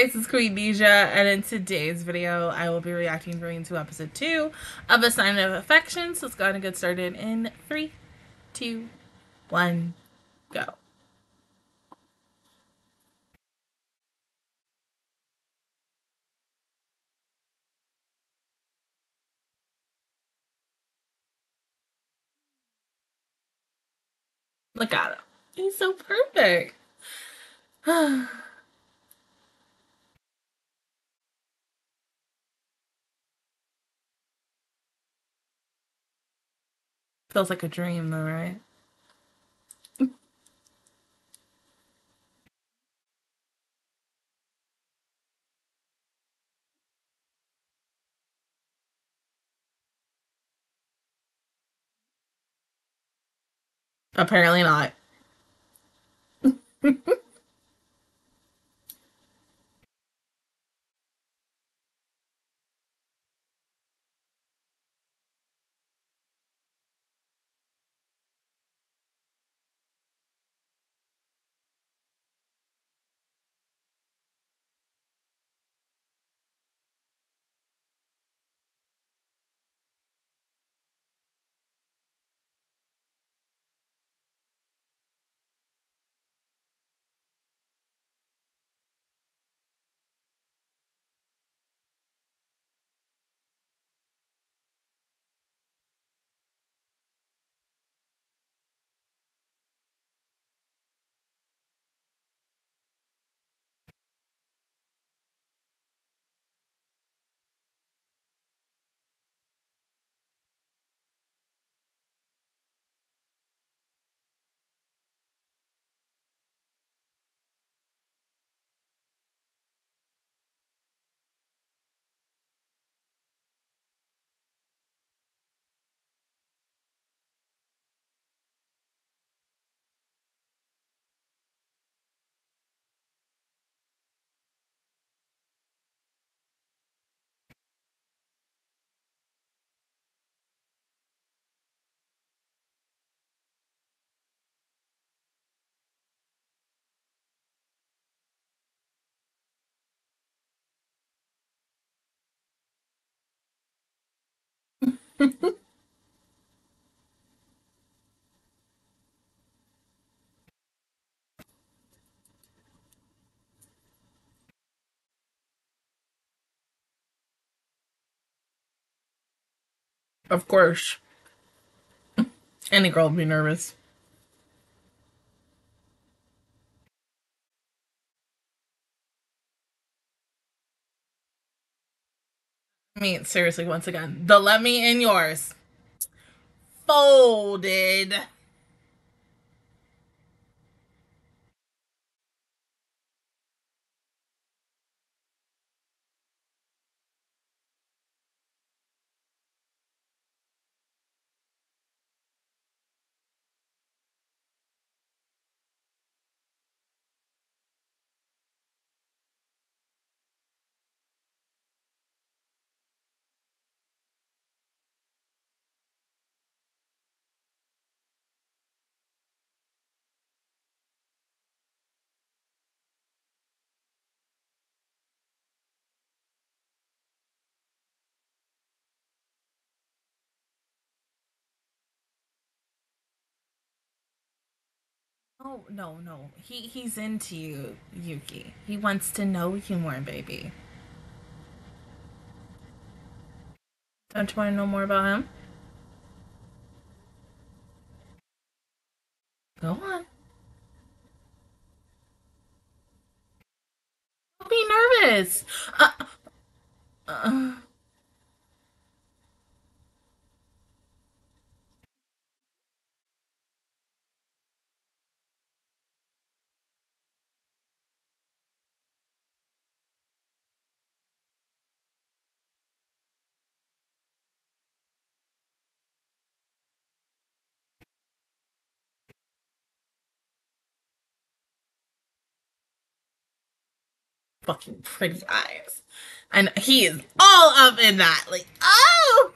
Guys, it's Queendija, and in today's video, I will be reacting to episode 2 of A Sign of Affection. So let's go ahead and get started in three, two, one, go. Look at him. He's so perfect. Feels like a dream though, right? Apparently not. Of course. Any girl would be nervous. Mean, seriously, once again, the let me in yours. Folded. Oh no, no. He he's into you, Yuki. He wants to know you more, baby. Don't you want to know more about him? Go on. Don't be nervous. Uh, uh, fucking pretty eyes. And he is all up in that. Like, oh!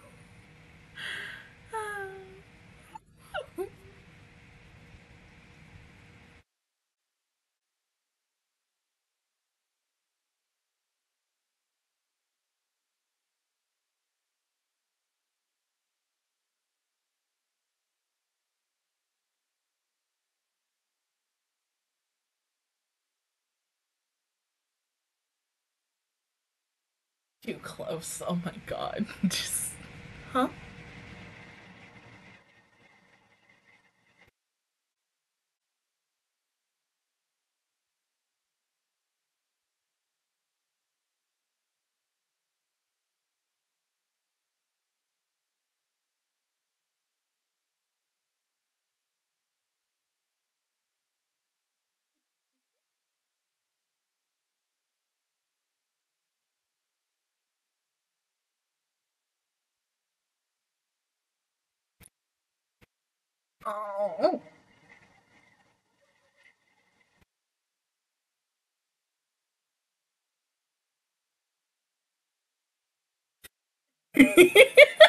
Too close. Oh my god. Just. Huh? Oh.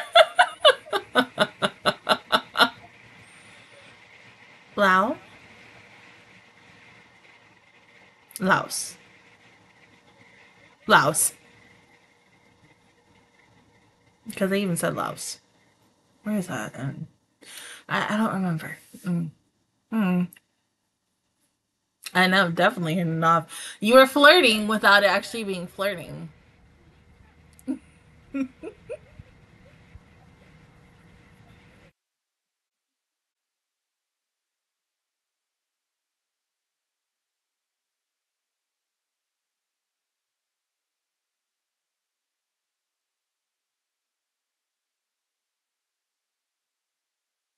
Lao? Laos. Laos. Because they even said Laos. Where is that? Um, I, I don't remember. Mm. Mm. I know, definitely off. You were flirting without it actually being flirting.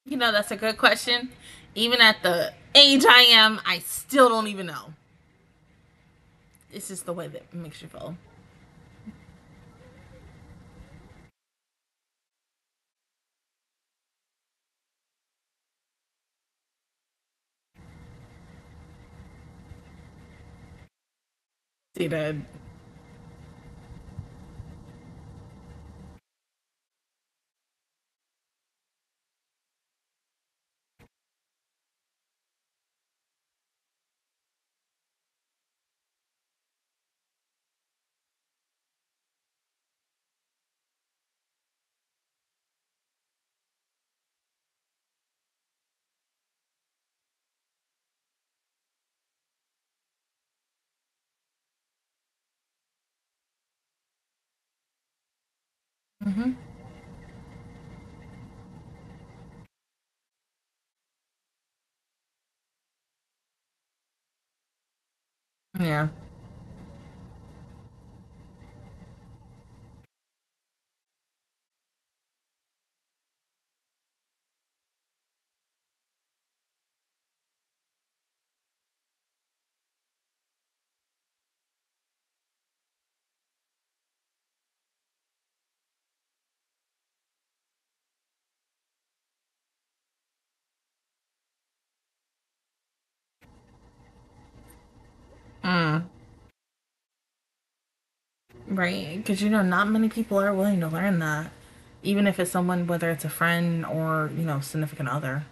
You know, that's a good question. Even at the age I am, I still don't even know. It's just the way that makes you feel. See that? Mm-hmm. Yeah. Mm. Right. Because, you know, not many people are willing to learn that. Even if it's someone, whether it's a friend or, you know, significant other.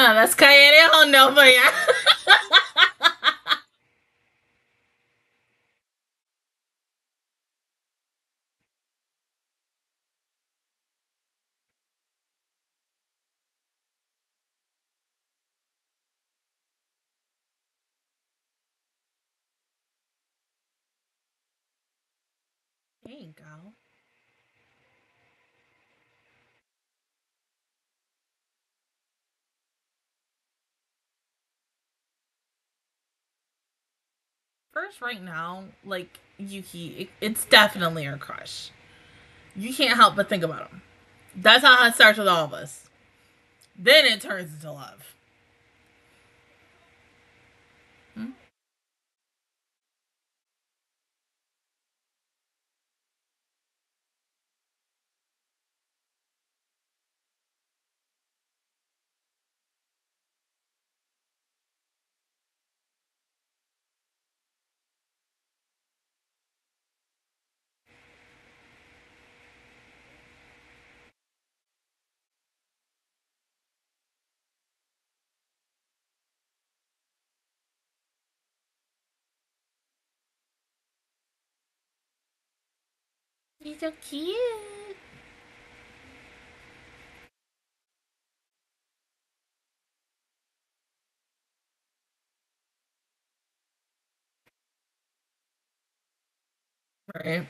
Ah, las caeré o no, but yeah. there you go. First, right now, like, Yuki, it's definitely her crush. You can't help but think about him. That's how it starts with all of us. Then it turns into love. He's so cute. Right.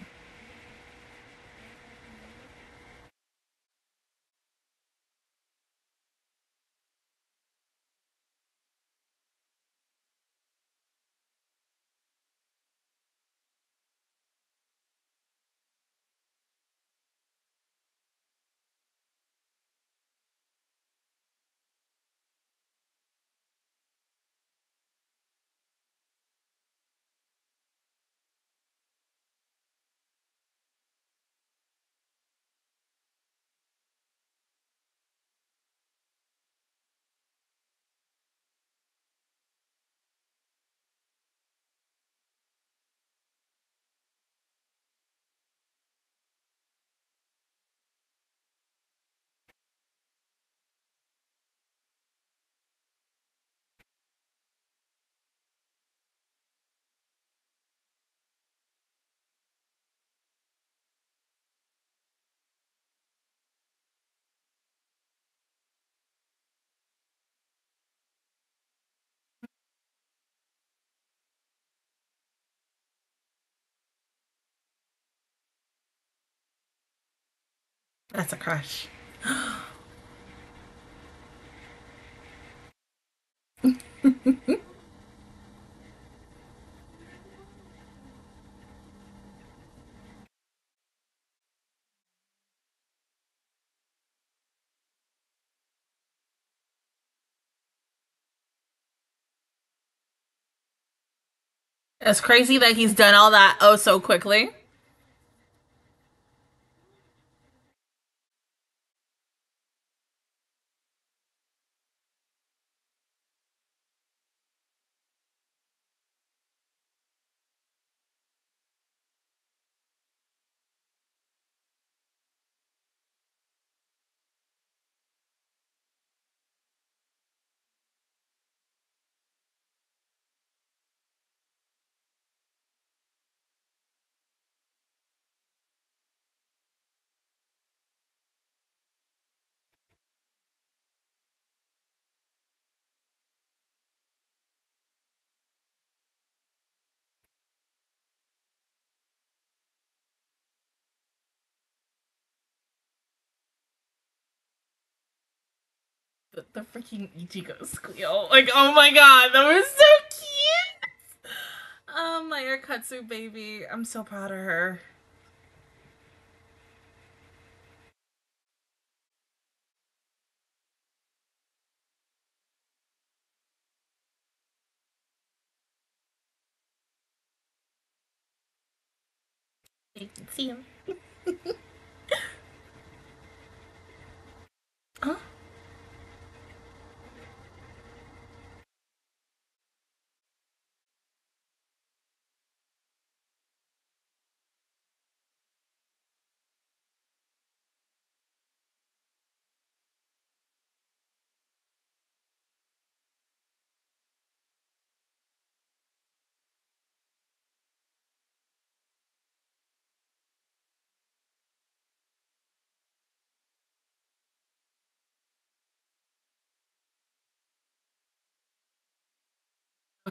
That's a crush. It's crazy that he's done all that oh so quickly. The, the freaking Ichigo squeal. Like, oh my god, that was so cute! Oh, my Aikatsu baby. I'm so proud of her. See.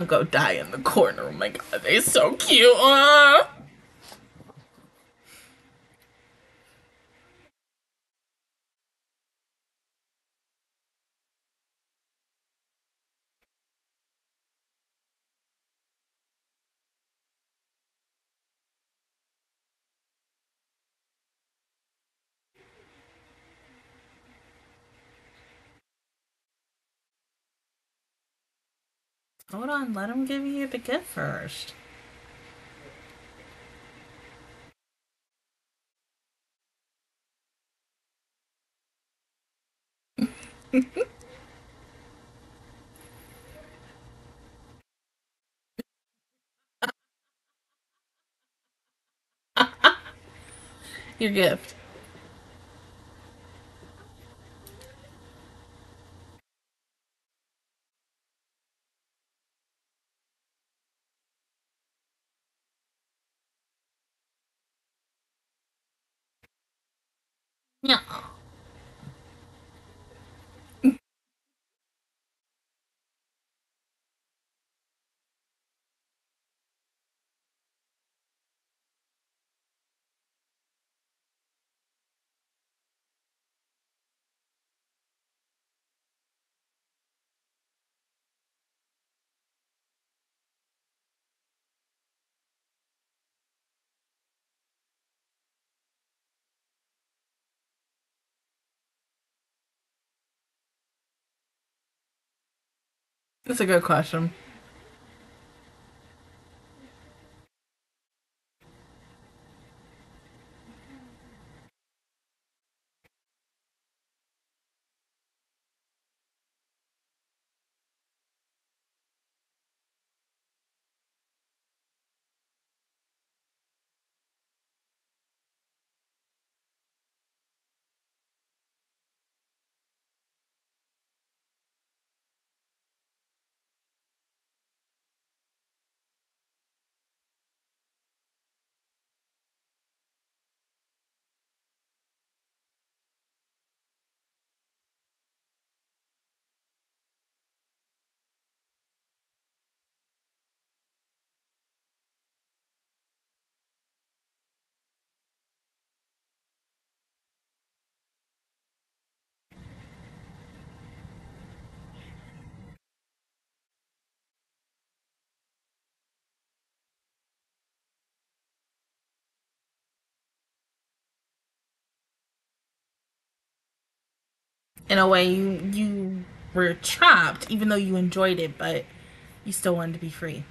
Go die in the corner. Oh my god, they're so cute. Uh. Hold on, let him give you the gift first. Your gift. That's a good question. In a way, you you were trapped, even though you enjoyed it, but you still wanted to be free.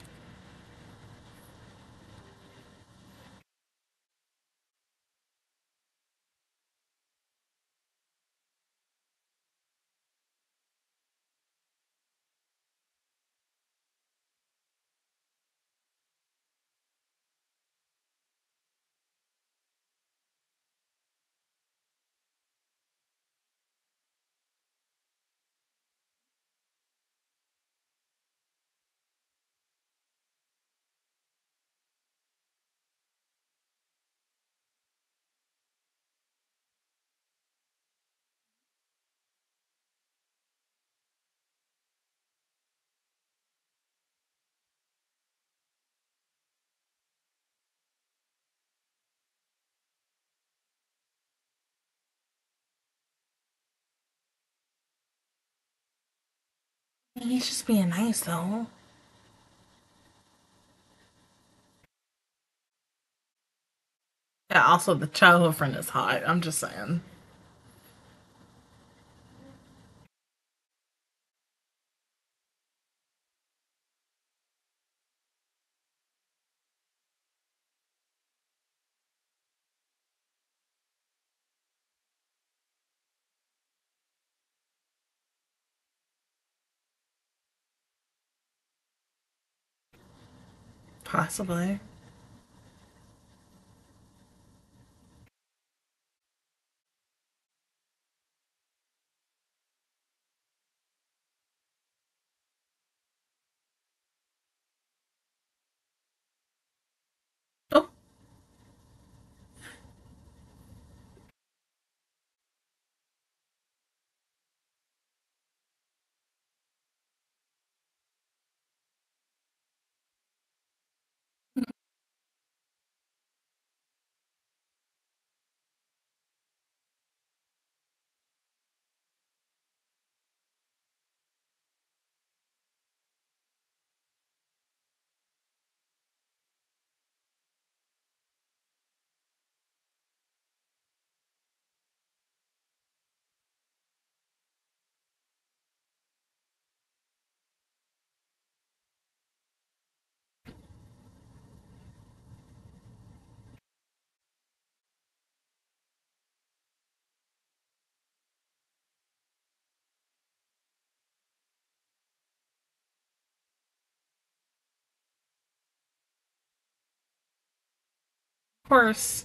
He's just being nice, though. Yeah, also the childhood friend is hot. I'm just saying. Possibly. Course.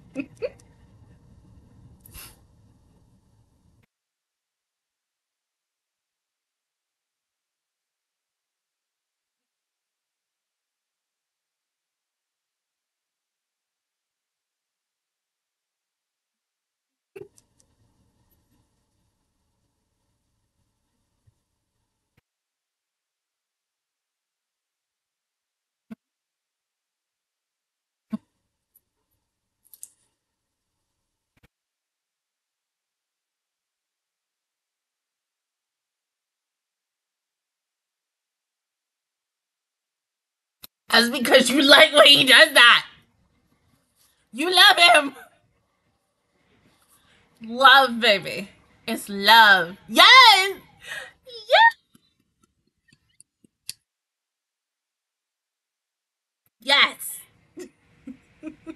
That's because you like when he does that. You love him. Love, baby. It's love. Yes. Yes. Yes.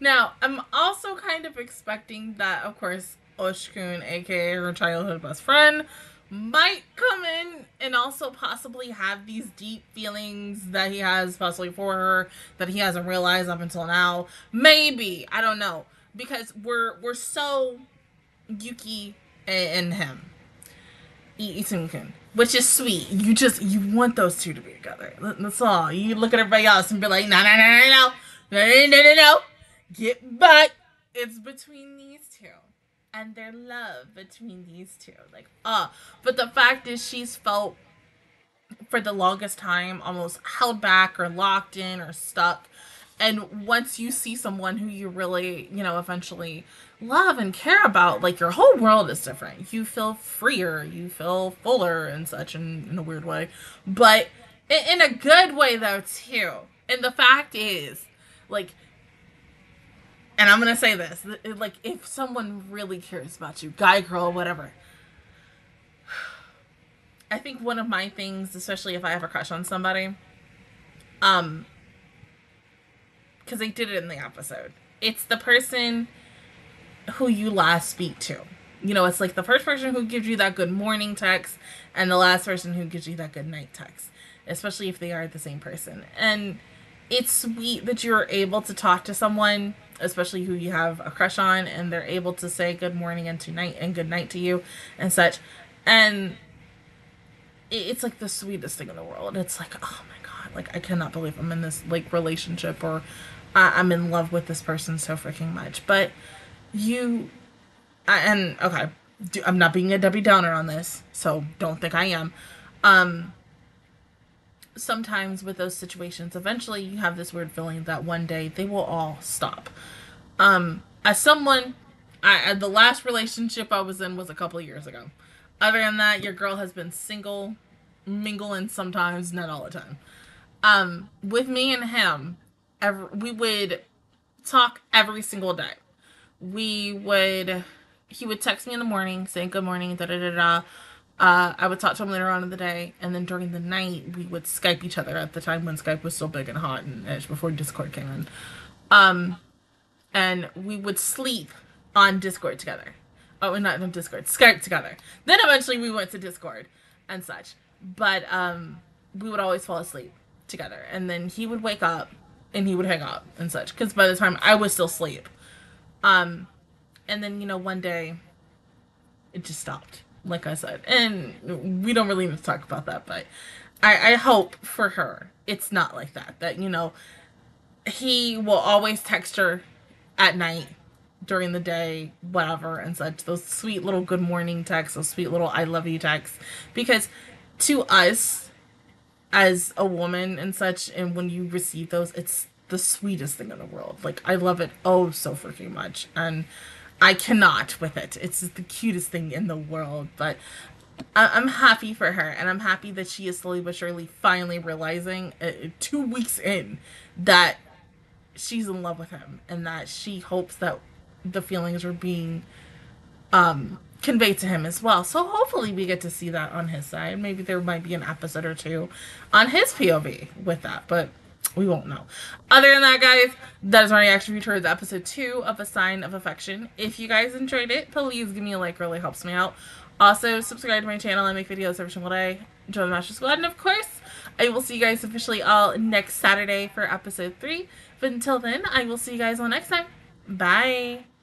now, I'm also kind of expecting that, of course, Oshkun, aka her childhood best friend, might come in and also possibly have these deep feelings that he has possibly for her that he hasn't realized up until now. Maybe I don't know because we're we're so Yuki and him, Itsuomi, which is sweet. You just you want those two to be together. That's all. You look at everybody else and be like, no, no, no, no, no, no, no, no, no, get back. It's between two and their love between these two. Like, uh, but the fact is, she's felt for the longest time almost held back or locked in or stuck. And once you see someone who you really, you know, eventually love and care about, like your whole world is different. You feel freer, you feel fuller and such in, in a weird way, but in, in a good way though, too. And the fact is, like, and I'm gonna say this, like if someone really cares about you, guy, girl, whatever. I think one of my things, especially if I have a crush on somebody, um, because they did it in the episode, it's the person who you last speak to. You know, it's like the first person who gives you that good morning text and the last person who gives you that good night text, especially if they are the same person. And it's sweet that you're able to talk to someone especially who you have a crush on, and they're able to say good morning and tonight and good night to you and such. And it's like the sweetest thing in the world. It's like, oh my god, like I cannot believe I'm in this like relationship or I'm in love with this person so freaking much. But you, I, and okay, I'm not being a Debbie Downer on this, so don't think I am. Um, sometimes with those situations, eventually you have this weird feeling that one day they will all stop. Um, as someone, I the last relationship I was in was a couple years ago. Other than that, your girl has been single, mingling sometimes, not all the time. Um, with me and him, every, we would talk every single day. We would, he would text me in the morning saying good morning, da da da da uh, I would talk to him later on in the day, and then during the night we would Skype each other at the time when Skype was still big and hot and ish before Discord came in. Um, and we would sleep on Discord together. Oh, not on Discord, Skype together. Then eventually we went to Discord and such. But um, we would always fall asleep together, and then he would wake up and he would hang up and such. Because by the time I was still asleep, um, and then you know one day it just stopped like I said. And we don't really need to talk about that, but I, I hope for her it's not like that. That, you know, he will always text her at night during the day, whatever, and such. Those sweet little good morning texts, those sweet little I love you texts. Because to us, as a woman and such, and when you receive those, it's the sweetest thing in the world. Like, I love it oh so freaking much. And I cannot with it. It's the cutest thing in the world, but I- am happy for her, and I'm happy that she is slowly but surely finally realizing, uh, two weeks in, that she's in love with him, and that she hopes that the feelings are being um, conveyed to him as well. So hopefully we get to see that on his side. Maybe there might be an episode or two on his POV with that, but we won't know. Other than that, guys, that is my reaction towards episode two of A Sign of Affection. If you guys enjoyed it, please give me a like, really helps me out. Also, subscribe to my channel. I make videos every single day. Join the Master Squad. And of course, I will see you guys officially all next Saturday for episode three. But until then, I will see you guys all next time. Bye.